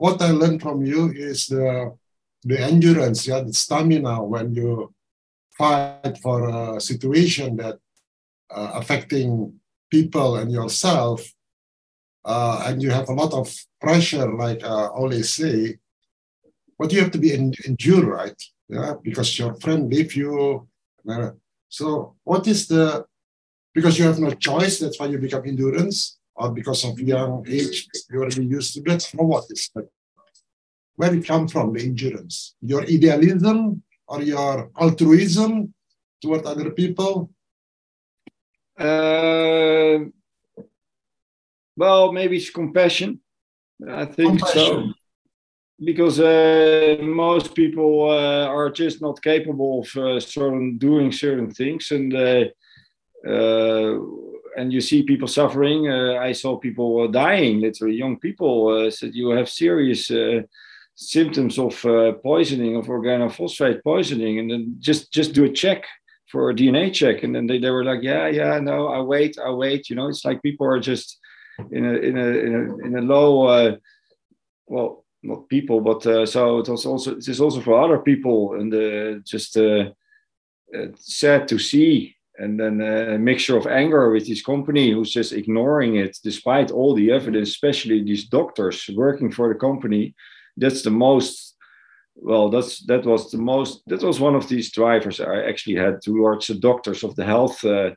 what I learned from you is the the endurance, yeah, the stamina when you fight for a situation that uh, affecting people and yourself, uh, and you have a lot of pressure, like uh, always say, but you have to be en- endure, right? Yeah, because your friend leave you. Uh, so, what is the? Because you have no choice, that's why you become endurance, or because of young age, you already used to that. Or what is that? Where it come from, the endurance? Your idealism or your altruism toward other people? Uh, well, maybe it's compassion. I think compassion. so. Because uh, most people uh, are just not capable of uh, certain doing certain things, and uh, uh, and you see people suffering. I saw people dying, literally young people. said you have serious symptoms of poisoning, of organophosphate poisoning, and then just just do a check for a DNA check, and then they, they were like, yeah, yeah, no, I wait, I wait. You know, it's like people are just in a in a in a, in a low, uh, well, not people, but uh, so it was also it is also for other people, and uh, just uh, uh, sad to see. And then uh, a mixture of anger with this company who's just ignoring it despite all the evidence, especially these doctors working for the company. That's the most well that's that was the most that was one of these drivers i actually had towards the doctors of the health uh,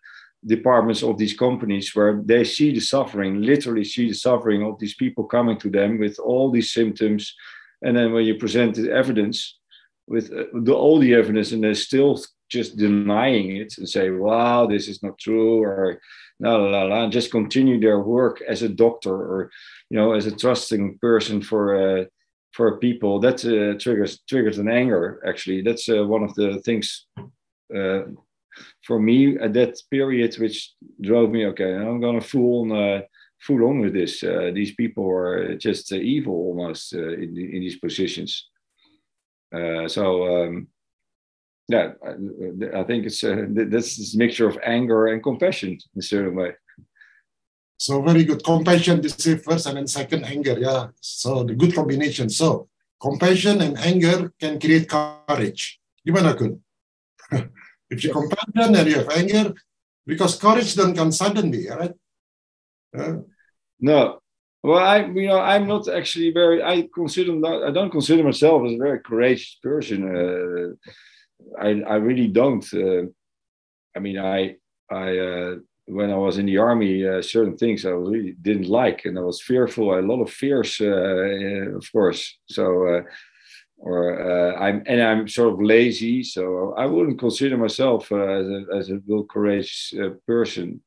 departments of these companies where they see the suffering literally see the suffering of these people coming to them with all these symptoms and then when you present the evidence with uh, the, all the evidence and they're still just denying it and say wow this is not true or la la la and just continue their work as a doctor or you know as a trusting person for uh, for people. That uh, triggers triggers an anger actually. That's uh, one of the things uh, for me at that period which drove me okay i'm gonna fool on uh, fool on with this uh, these people are just uh, evil almost in, in these positions. So um, yeah I, I, think it's uh, this mixture of anger and compassion in a certain way so very good. Compassion, this is first, and then second, anger. Yeah. So the good combination. So compassion and anger can create courage. You Gimana kun? if you compassion and you have anger, because courage don't come suddenly, right? Uh, no. Well, I you know I'm not actually very. I consider not. I don't consider myself as a very courageous person. Uh, I I really don't. Uh, I mean, I I uh, when I was in the army, uh, certain things I really didn't like, and I was fearful. A lot of fears, uh, uh of course. So, uh, or uh, I'm and I'm sort of lazy, so I wouldn't consider myself as a as a real courageous person.